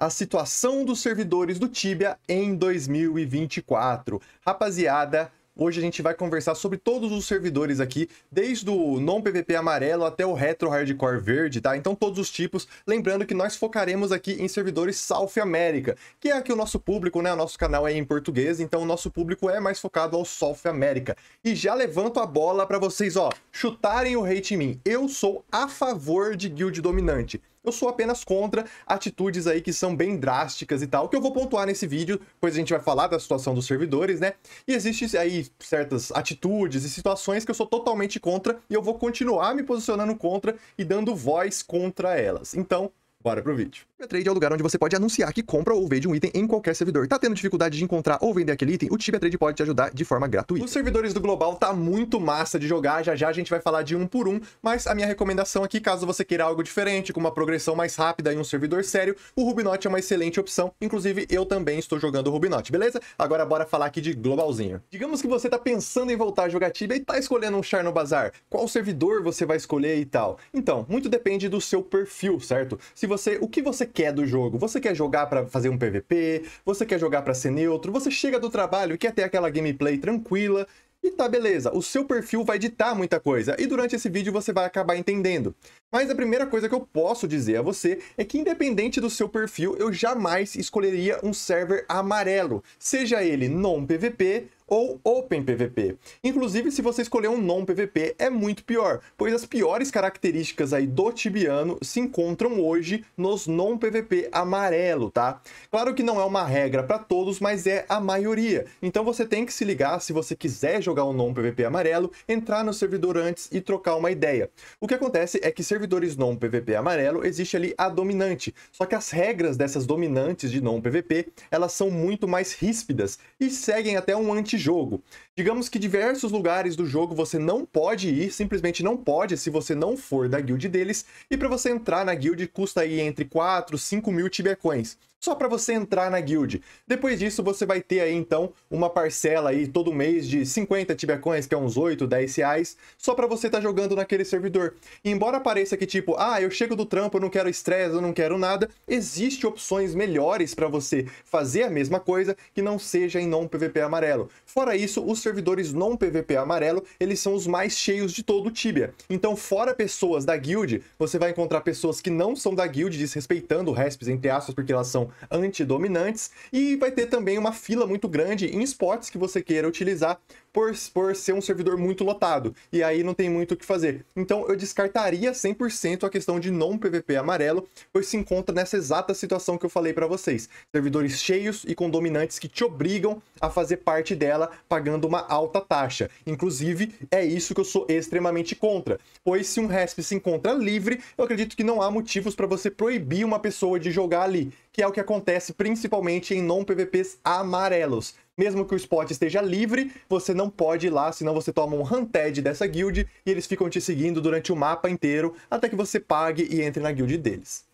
a situação dos servidores do Tibia em 2024. Rapaziada, Hoje a gente vai conversar sobre todos os servidores aqui, desde o non-PVP amarelo até o retro hardcore verde, tá? Então todos os tipos, lembrando que nós focaremos aqui em servidores South America, que é aqui o nosso público, né? O nosso canal é em português, então o nosso público é mais focado ao South America. E já levanto a bola para vocês, ó, chutarem o hate em mim. Eu sou a favor de guild dominante. Eu sou apenas contra atitudes aí que são bem drásticas e tal, que eu vou pontuar nesse vídeo, pois a gente vai falar da situação dos servidores, né? E existem aí certas atitudes e situações que eu sou totalmente contra e eu vou continuar me posicionando contra e dando voz contra elas. Então, bora pro vídeo. Trade é o lugar onde você pode anunciar que compra ou vende um item em qualquer servidor. Tá tendo dificuldade de encontrar ou vender aquele item? O Tibia Trade pode te ajudar de forma gratuita. Os servidores do Global tá muito massa de jogar, já já a gente vai falar de um por um, mas a minha recomendação aqui, caso você queira algo diferente, com uma progressão mais rápida em um servidor sério, o Rubinot é uma excelente opção. Inclusive, eu também estou jogando o Rubinot, beleza? Agora bora falar aqui de Globalzinho. Digamos que você tá pensando em voltar a jogar Tibia e tá escolhendo um char no bazar. Qual servidor você vai escolher e tal? Então, muito depende do seu perfil, certo? Se você, o que você quer do jogo? Você quer jogar para fazer um PVP? Você quer jogar para ser neutro? Você chega do trabalho e quer ter aquela gameplay tranquila e tá, beleza, o seu perfil vai ditar muita coisa, e durante esse vídeo você vai acabar entendendo. Mas a primeira coisa que eu posso dizer a você é que independente do seu perfil, eu jamais escolheria um server amarelo, seja ele non-PVP ou Open PVP. Inclusive, se você escolher um non PVP, é muito pior, pois as piores características aí do Tibiano se encontram hoje nos non PVP amarelo, tá? Claro que não é uma regra para todos, mas é a maioria. Então você tem que se ligar se você quiser jogar um non PVP amarelo, entrar no servidor antes e trocar uma ideia. O que acontece é que servidores non PVP amarelo existe ali a dominante, só que as regras dessas dominantes de non PVP, elas são muito mais ríspidas e seguem até um anti jogo. Digamos que diversos lugares do jogo você não pode ir, simplesmente não pode se você não for da guild deles, e para você entrar na guild custa aí entre 4 e 5 mil tibecoins só para você entrar na guild. Depois disso, você vai ter aí, então, uma parcela aí todo mês de 50 tibecoins, que é uns 8, 10 reais, só para você estar tá jogando naquele servidor. E embora pareça que, tipo, ah, eu chego do trampo, eu não quero estresse, eu não quero nada, existe opções melhores para você fazer a mesma coisa que não seja em non-PVP amarelo. Fora isso, os servidores non-PVP amarelo, eles são os mais cheios de todo o Tibia. Então, fora pessoas da guild, você vai encontrar pessoas que não são da guild, desrespeitando o Resps, entre aspas, porque elas são antidominantes. E vai ter também uma fila muito grande em spots que você queira utilizar por, por ser um servidor muito lotado. E aí não tem muito o que fazer. Então eu descartaria 100% a questão de não PVP amarelo, pois se encontra nessa exata situação que eu falei para vocês. Servidores cheios e com dominantes que te obrigam a fazer parte dela pagando uma alta taxa. Inclusive, é isso que eu sou extremamente contra, pois se um RESP se encontra livre, eu acredito que não há motivos para você proibir uma pessoa de jogar ali, que é o que acontece principalmente em non-PVPs amarelos. Mesmo que o spot esteja livre, você não pode ir lá, senão você toma um hunted dessa guild e eles ficam te seguindo durante o mapa inteiro até que você pague e entre na guild deles.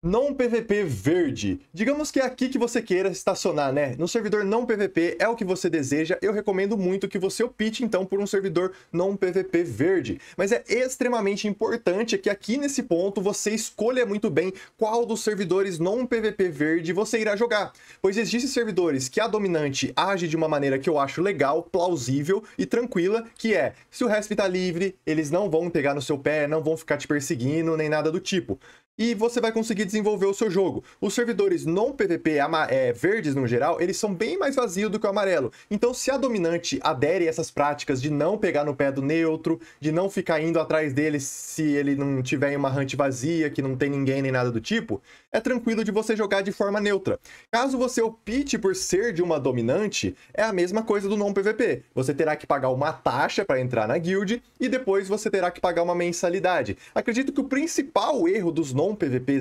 Não PVP verde. Digamos que é aqui que você queira estacionar, né? No servidor não PVP é o que você deseja. Eu recomendo muito que você opte então por um servidor não PVP verde. Mas é extremamente importante que aqui nesse ponto você escolha muito bem qual dos servidores não PVP verde você irá jogar. Pois existem servidores que a dominante age de uma maneira que eu acho legal, plausível e tranquila, que é, se o resp tá livre, eles não vão pegar no seu pé, não vão ficar te perseguindo, nem nada do tipo e você vai conseguir desenvolver o seu jogo. Os servidores não PVP é, verdes, no geral, eles são bem mais vazios do que o amarelo. Então, se a dominante adere a essas práticas de não pegar no pé do neutro, de não ficar indo atrás dele se ele não tiver em uma hunt vazia, que não tem ninguém nem nada do tipo, é tranquilo de você jogar de forma neutra. Caso você opte por ser de uma dominante, é a mesma coisa do não PVP. Você terá que pagar uma taxa para entrar na guild e depois você terá que pagar uma mensalidade. Acredito que o principal erro dos não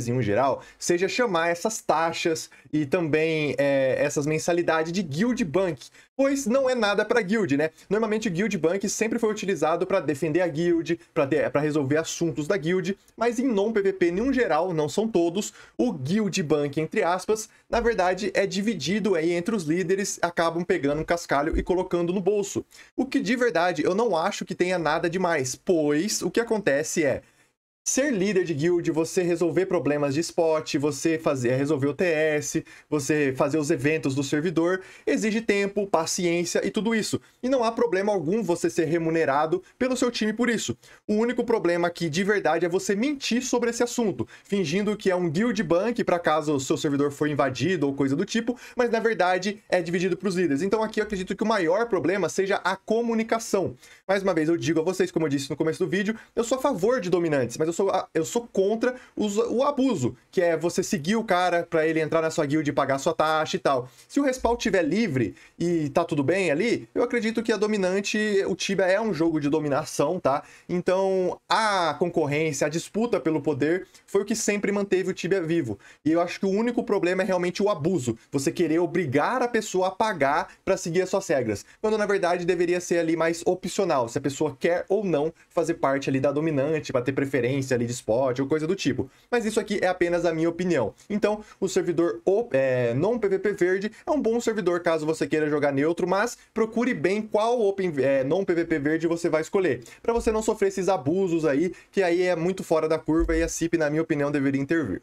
Em um geral seja chamar essas taxas e também é, essas mensalidades de Guild Bank, pois não é nada para guild, né? Normalmente o Guild Bank sempre foi utilizado para defender a guild, para resolver assuntos da guild, mas em non-PVP, em um geral, não são todos, o Guild Bank, entre aspas, na verdade é dividido aí entre os líderes, acabam pegando um cascalho e colocando no bolso. O que de verdade eu não acho que tenha nada demais, pois o que acontece é ser líder de guild, você resolver problemas de spot, você fazer resolver o TS, você fazer os eventos do servidor, exige tempo, paciência e tudo isso. E não há problema algum você ser remunerado pelo seu time por isso. O único problema aqui de verdade é você mentir sobre esse assunto, fingindo que é um guild bank para caso o seu servidor for invadido ou coisa do tipo, mas na verdade é dividido para os líderes. Então aqui eu acredito que o maior problema seja a comunicação. Mais uma vez eu digo a vocês, como eu disse no começo do vídeo, eu sou a favor de dominantes, mas eu sou, eu sou contra o abuso, que é você seguir o cara para ele entrar na sua guild e pagar sua taxa e tal. Se o respawn estiver livre e tá tudo bem ali, eu acredito que a dominante, o Tibia é um jogo de dominação, tá? Então a concorrência, a disputa pelo poder foi o que sempre manteve o Tibia vivo. E eu acho que o único problema é realmente o abuso. Você querer obrigar a pessoa a pagar para seguir as suas regras. Quando na verdade deveria ser ali mais opcional, se a pessoa quer ou não fazer parte ali da dominante, para ter preferência ali de spot ou coisa do tipo. Mas isso aqui é apenas a minha opinião. Então, o servidor é, não PVP verde é um bom servidor caso você queira jogar neutro, mas procure bem qual open é, não PVP verde você vai escolher, para você não sofrer esses abusos aí, que aí é muito fora da curva e a CIP, na minha opinião, deveria intervir.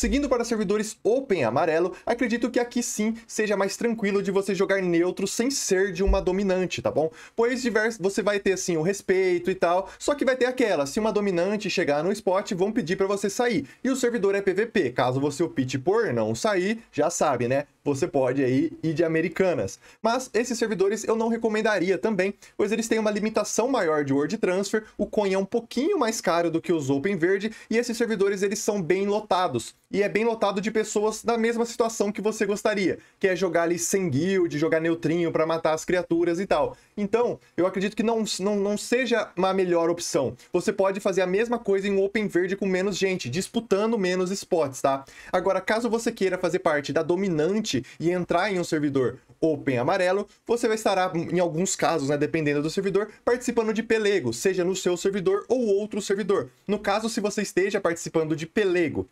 Seguindo para servidores Open amarelo, acredito que aqui sim seja mais tranquilo de você jogar neutro sem ser de uma dominante, tá bom? Pois você vai ter assim o respeito e tal, só que vai ter aquela, se uma dominante chegar no spot, vão pedir para você sair. E o servidor é PVP, caso você opte por não sair, já sabe, né? Você pode aí ir de americanas. Mas esses servidores eu não recomendaria também, pois eles têm uma limitação maior de Word Transfer, o coin é um pouquinho mais caro do que os Open Verde, e esses servidores eles são bem lotados e é bem lotado de pessoas na mesma situação que você gostaria, que é jogar ali sem guild, jogar neutrinho para matar as criaturas e tal. Então, eu acredito que não, não, não seja uma melhor opção. Você pode fazer a mesma coisa em um Open Verde com menos gente, disputando menos spots, tá? Agora, caso você queira fazer parte da dominante e entrar em um servidor Open amarelo, você vai estar, em alguns casos, né, dependendo do servidor, participando de pelego, seja no seu servidor ou outro servidor. No caso, se você esteja participando de pelego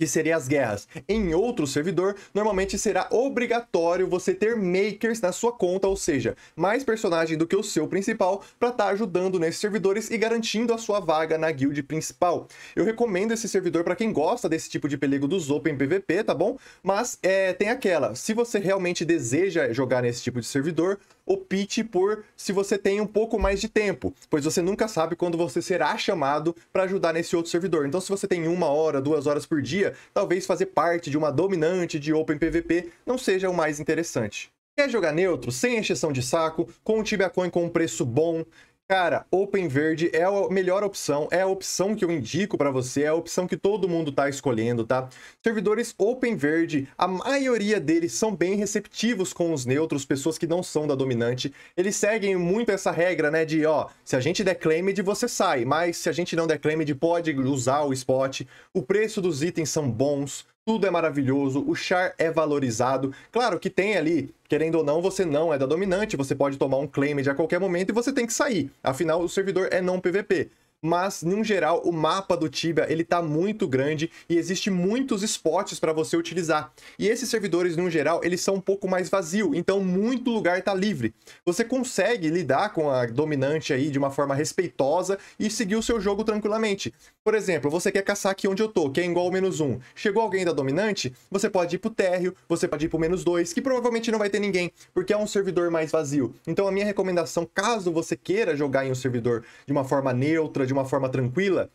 que seria as guerras. Em outro servidor, normalmente será obrigatório você ter makers na sua conta, ou seja, mais personagem do que o seu principal, para estar tá ajudando nesses servidores e garantindo a sua vaga na guild principal. Eu recomendo esse servidor para quem gosta desse tipo de pelego dos Open PVP, tá bom? Mas é, tem aquela, se você realmente deseja jogar nesse tipo de servidor, opte por se você tem um pouco mais de tempo, pois você nunca sabe quando você será chamado para ajudar nesse outro servidor. Então, se você tem uma hora, duas horas por dia, talvez fazer parte de uma dominante de Open PVP não seja o mais interessante. Quer jogar neutro, sem exceção de saco, com o Tibia Coin com um preço bom, Cara, Open Verde é a melhor opção, é a opção que eu indico para você, é a opção que todo mundo tá escolhendo, tá? Servidores Open Verde, a maioria deles são bem receptivos com os neutros, pessoas que não são da dominante. Eles seguem muito essa regra, né, de, ó, se a gente der claimed, você sai, mas se a gente não der claimed, pode usar o spot. O preço dos itens são bons, tudo é maravilhoso, o char é valorizado. Claro que tem ali, querendo ou não, você não é da dominante, você pode tomar um claim a qualquer momento e você tem que sair. Afinal, o servidor é não PVP mas, no geral, o mapa do Tibia ele tá muito grande e existe muitos spots para você utilizar. E esses servidores, no geral, eles são um pouco mais vazios, então muito lugar tá livre. Você consegue lidar com a dominante aí de uma forma respeitosa e seguir o seu jogo tranquilamente. Por exemplo, você quer caçar aqui onde eu tô, que é igual ao menos um. Chegou alguém da dominante, você pode ir pro térreo, você pode ir pro menos dois, que provavelmente não vai ter ninguém, porque é um servidor mais vazio. Então a minha recomendação, caso você queira jogar em um servidor de uma forma neutra, de uma forma tranquila,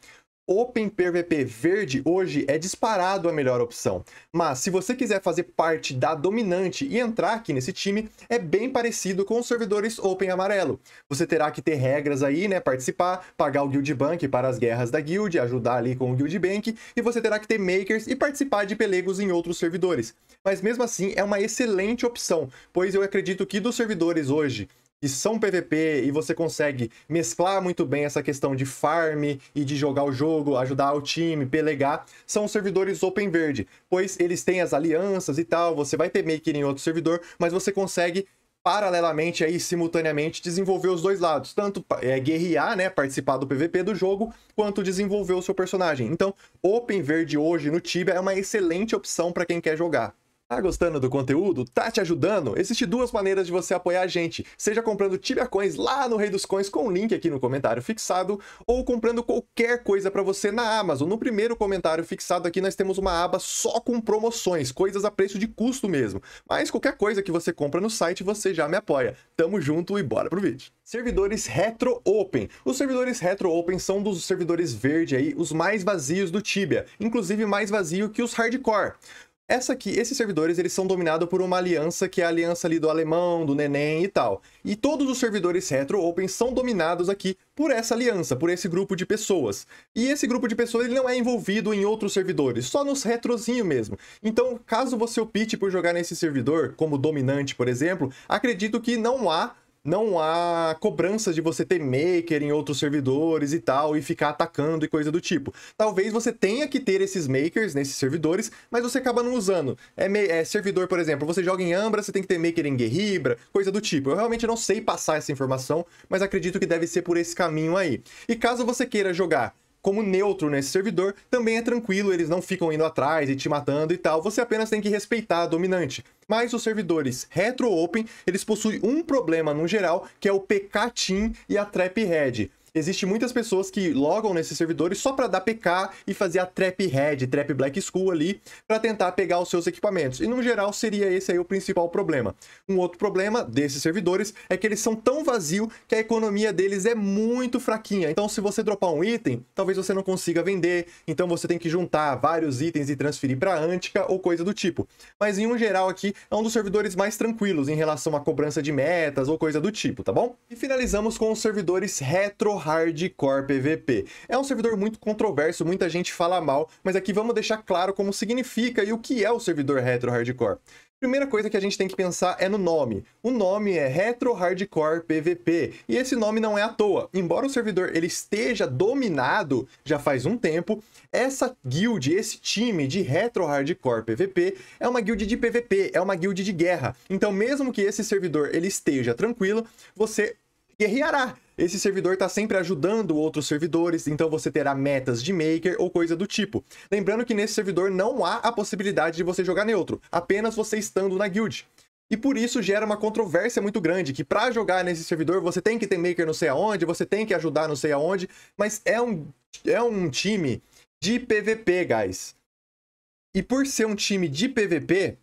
Open PVP verde hoje é disparado a melhor opção. Mas se você quiser fazer parte da dominante e entrar aqui nesse time, é bem parecido com os servidores Open amarelo. Você terá que ter regras aí, né, participar, pagar o Guild Bank para as guerras da guild, ajudar ali com o Guild Bank, e você terá que ter makers e participar de pelegos em outros servidores. Mas mesmo assim, é uma excelente opção, pois eu acredito que dos servidores hoje que são PVP e você consegue mesclar muito bem essa questão de farm e de jogar o jogo, ajudar o time, pelegar, são servidores open verde, pois eles têm as alianças e tal, você vai ter maker em outro servidor, mas você consegue paralelamente aí simultaneamente desenvolver os dois lados, tanto é, guerrear, né, participar do PVP do jogo, quanto desenvolver o seu personagem. Então, Open Verde hoje no Tibia é uma excelente opção para quem quer jogar. Tá gostando do conteúdo? Tá te ajudando? Existem duas maneiras de você apoiar a gente. Seja comprando Tibia Coins lá no Rei dos Coins com o link aqui no comentário fixado, ou comprando qualquer coisa para você na Amazon. No primeiro comentário fixado aqui nós temos uma aba só com promoções, coisas a preço de custo mesmo. Mas qualquer coisa que você compra no site você já me apoia. Tamo junto e bora pro vídeo. Servidores Retro Open. Os servidores Retro Open são dos servidores verde aí, os mais vazios do Tibia, inclusive mais vazio que os hardcore. Essa aqui, esses servidores, eles são dominados por uma aliança que é a aliança ali do alemão, do neném e tal. E todos os servidores retro open são dominados aqui por essa aliança, por esse grupo de pessoas. E esse grupo de pessoas ele não é envolvido em outros servidores, só nos retrozinho mesmo. Então, caso você opte por jogar nesse servidor como dominante, por exemplo, acredito que não há não há cobranças de você ter maker em outros servidores e tal, e ficar atacando e coisa do tipo. Talvez você tenha que ter esses makers nesses servidores, mas você acaba não usando. É, é servidor, por exemplo, você joga em Ambra, você tem que ter maker em Guerribra, coisa do tipo. Eu realmente não sei passar essa informação, mas acredito que deve ser por esse caminho aí. E caso você queira jogar como neutro nesse servidor, também é tranquilo, eles não ficam indo atrás e te matando e tal, você apenas tem que respeitar a dominante. Mas os servidores Retro Open, eles possuem um problema no geral, que é o PK Team e a Trap Head. Existem muitas pessoas que logam nesses servidores só para dar PK e fazer a Trap Red, Trap Black School ali, para tentar pegar os seus equipamentos. E no geral seria esse aí o principal problema. Um outro problema desses servidores é que eles são tão vazios que a economia deles é muito fraquinha. Então se você dropar um item, talvez você não consiga vender, então você tem que juntar vários itens e transferir para Antica ou coisa do tipo. Mas em um geral aqui é um dos servidores mais tranquilos em relação à cobrança de metas ou coisa do tipo, tá bom? E finalizamos com os servidores Retro Hardcore PVP. É um servidor muito controverso, muita gente fala mal, mas aqui vamos deixar claro como significa e o que é o servidor Retro Hardcore. Primeira coisa que a gente tem que pensar é no nome. O nome é Retro Hardcore PVP, e esse nome não é à toa. Embora o servidor ele esteja dominado já faz um tempo, essa guild, esse time de Retro Hardcore PVP é uma guild de PVP, é uma guild de guerra. Então mesmo que esse servidor ele esteja tranquilo, você guerreará. Esse servidor está sempre ajudando outros servidores, então você terá metas de maker ou coisa do tipo. Lembrando que nesse servidor não há a possibilidade de você jogar neutro, apenas você estando na guild. E por isso gera uma controvérsia muito grande, que para jogar nesse servidor você tem que ter maker não sei aonde, você tem que ajudar não sei aonde, mas é um, é um time de PVP, guys. E por ser um time de PVP,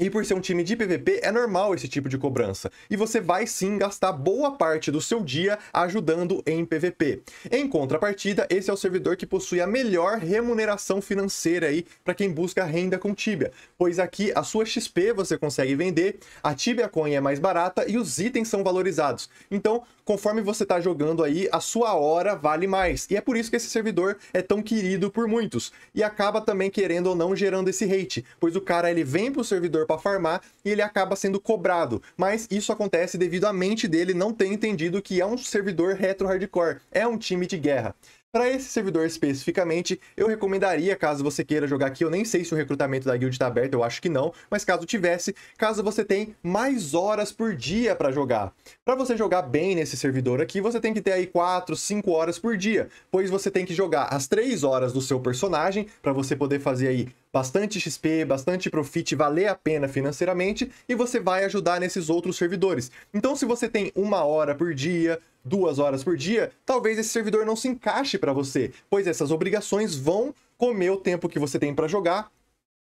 e por ser um time de PVP, é normal esse tipo de cobrança. E você vai sim gastar boa parte do seu dia ajudando em PVP. Em contrapartida, esse é o servidor que possui a melhor remuneração financeira aí para quem busca renda com Tibia. Pois aqui a sua XP você consegue vender, a Tibia Coin é mais barata e os itens são valorizados. Então, conforme você está jogando aí, a sua hora vale mais. E é por isso que esse servidor é tão querido por muitos. E acaba também, querendo ou não, gerando esse hate. Pois o cara ele vem pro servidor para farmar e ele acaba sendo cobrado. Mas isso acontece devido à mente dele não ter entendido que é um servidor retro hardcore, é um time de guerra. Para esse servidor especificamente, eu recomendaria, caso você queira jogar aqui, eu nem sei se o recrutamento da guild está aberto, eu acho que não, mas caso tivesse, caso você tenha mais horas por dia para jogar. Para você jogar bem nesse servidor aqui, você tem que ter aí 4, 5 horas por dia, pois você tem que jogar as 3 horas do seu personagem, para você poder fazer aí bastante XP, bastante profit, valer a pena financeiramente, e você vai ajudar nesses outros servidores. Então, se você tem uma hora por dia, duas horas por dia, talvez esse servidor não se encaixe para você, pois essas obrigações vão comer o tempo que você tem para jogar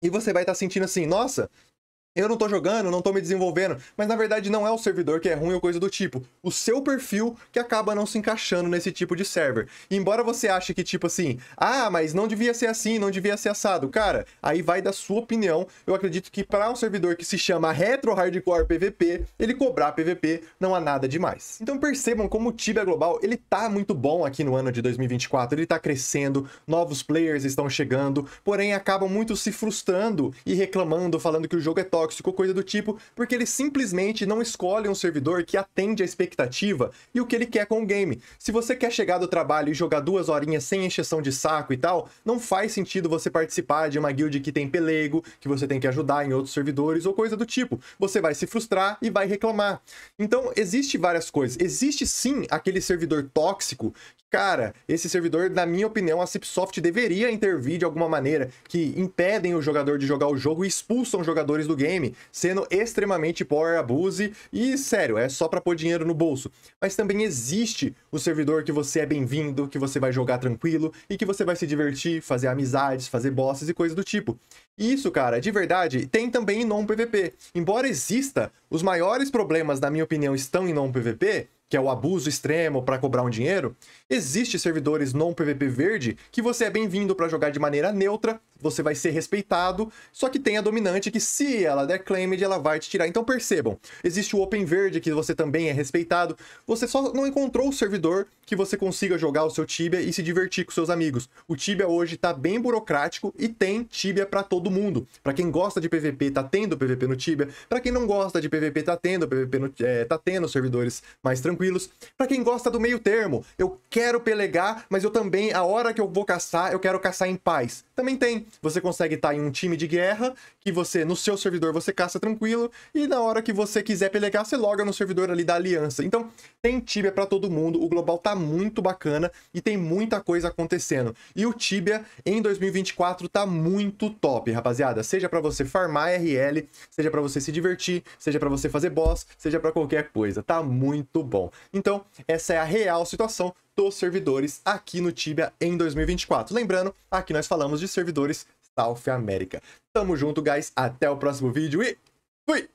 e você vai estar tá sentindo assim, nossa, eu não tô jogando, não tô me desenvolvendo, mas na verdade não é o servidor que é ruim ou coisa do tipo. O seu perfil que acaba não se encaixando nesse tipo de server. E embora você ache que tipo assim, ah, mas não devia ser assim, não devia ser assado. Cara, aí vai da sua opinião. Eu acredito que para um servidor que se chama Retro Hardcore PVP, ele cobrar PVP não há nada demais. Então percebam como o Tibia Global, ele tá muito bom aqui no ano de 2024, ele tá crescendo, novos players estão chegando, porém acabam muito se frustrando e reclamando, falando que o jogo é tóxico tóxico, coisa do tipo, porque ele simplesmente não escolhe um servidor que atende a expectativa e o que ele quer com o game. Se você quer chegar do trabalho e jogar duas horinhas sem encheção de saco e tal, não faz sentido você participar de uma guild que tem pelego, que você tem que ajudar em outros servidores ou coisa do tipo. Você vai se frustrar e vai reclamar. Então, existe várias coisas. Existe sim aquele servidor tóxico cara, esse servidor, na minha opinião, a Cipsoft deveria intervir de alguma maneira, que impedem o jogador de jogar o jogo e expulsam jogadores do game, sendo extremamente power abuse e, sério, é só pra pôr dinheiro no bolso. Mas também existe o servidor que você é bem-vindo, que você vai jogar tranquilo e que você vai se divertir, fazer amizades, fazer bosses e coisa do tipo. Isso, cara, de verdade, tem também em non-PVP. Embora exista, os maiores problemas, na minha opinião, estão em non-PVP, que é o abuso extremo para cobrar um dinheiro, existe servidores non-PVP verde que você é bem-vindo para jogar de maneira neutra, você vai ser respeitado, só que tem a dominante que se ela der claimed, ela vai te tirar. Então percebam, existe o Open Verde que você também é respeitado, você só não encontrou o servidor que você consiga jogar o seu Tibia e se divertir com seus amigos. O Tibia hoje tá bem burocrático e tem Tibia para todo mundo. Para quem gosta de PVP, tá tendo PVP no Tibia. Para quem não gosta de PVP, tá tendo PVP no, é, tá tendo servidores mais tranquilos. Para quem gosta do meio termo, eu quero pelegar, mas eu também, a hora que eu vou caçar, eu quero caçar em paz. Também tem. Você consegue estar em um time de guerra, que você, no seu servidor, você caça tranquilo, e na hora que você quiser pelegar, você loga no servidor ali da aliança. Então, tem Tibia para todo mundo, o global tá muito bacana e tem muita coisa acontecendo. E o Tibia em 2024 tá muito top, rapaziada. Seja para você farmar RL, seja para você se divertir, seja para você fazer boss, seja para qualquer coisa. Tá muito bom. Então, essa é a real situação dos servidores aqui no Tibia em 2024. Lembrando, aqui nós falamos de servidores South America. Tamo junto, guys. Até o próximo vídeo e fui!